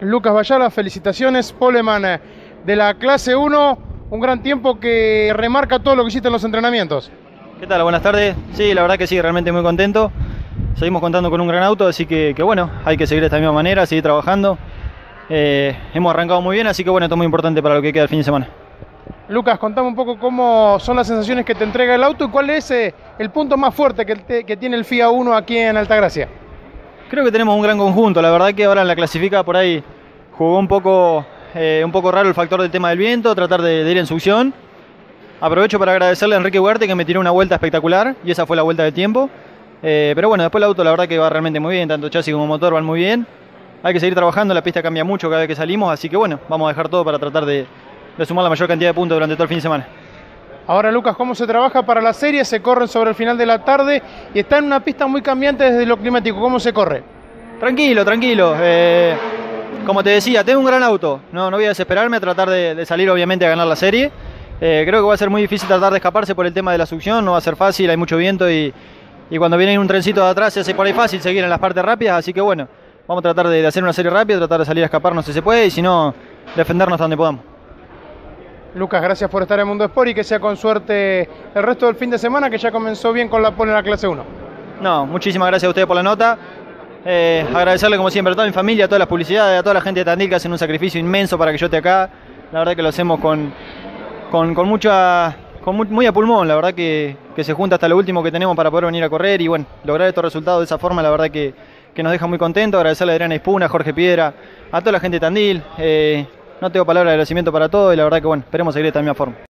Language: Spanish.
Lucas Bayala, felicitaciones, Poleman eh, de la clase 1, un gran tiempo que remarca todo lo que hiciste en los entrenamientos. ¿Qué tal? Buenas tardes. Sí, la verdad que sí, realmente muy contento. Seguimos contando con un gran auto, así que, que bueno, hay que seguir de esta misma manera, seguir trabajando. Eh, hemos arrancado muy bien, así que bueno, esto es muy importante para lo que queda el fin de semana. Lucas, contame un poco cómo son las sensaciones que te entrega el auto y cuál es eh, el punto más fuerte que, te- que tiene el FIA 1 aquí en Altagracia. Creo que tenemos un gran conjunto. La verdad que ahora en la clasifica por ahí jugó un poco, eh, un poco raro el factor del tema del viento, tratar de, de ir en succión. Aprovecho para agradecerle a Enrique Huerte que me tiró una vuelta espectacular y esa fue la vuelta del tiempo. Eh, pero bueno, después el auto la verdad que va realmente muy bien, tanto chasis como motor van muy bien. Hay que seguir trabajando, la pista cambia mucho cada vez que salimos, así que bueno, vamos a dejar todo para tratar de, de sumar la mayor cantidad de puntos durante todo el fin de semana. Ahora, Lucas, ¿cómo se trabaja para la serie? Se corren sobre el final de la tarde y está en una pista muy cambiante desde lo climático. ¿Cómo se corre? Tranquilo, tranquilo. eh, como te decía, tengo un gran auto. No, no voy a desesperarme a tratar de, de salir, obviamente, a ganar la serie. Eh, creo que va a ser muy difícil tratar de escaparse por el tema de la succión. No va a ser fácil, hay mucho viento y, cuando viene un trencito de atrás se hace por ahí fácil seguir en las partes rápidas. Así que bueno, vamos a tratar de, de hacer una serie rápida, tratar de salir a escaparnos si se puede y si no, defendernos donde podamos. Lucas, gracias por estar en Mundo Sport y que sea con suerte el resto del fin de semana que ya comenzó bien con la pole en la clase 1. No, muchísimas gracias a ustedes por la nota. Eh, agradecerle como siempre a toda mi familia, a todas las publicidades, a toda la gente de Tandil que hacen un sacrificio inmenso para que yo esté acá. La verdad que lo hacemos con, con, mucha, muy, muy a pulmón, la verdad que, que se junta hasta lo último que tenemos para poder venir a correr y bueno, lograr estos resultados de esa forma, la verdad que, que nos deja muy contentos. Agradecerle a Adriana Espuna, a Jorge Piedra, a toda la gente de Tandil. Eh, no tengo palabra de agradecimiento para todo y la verdad que bueno, esperemos seguir de esta misma forma.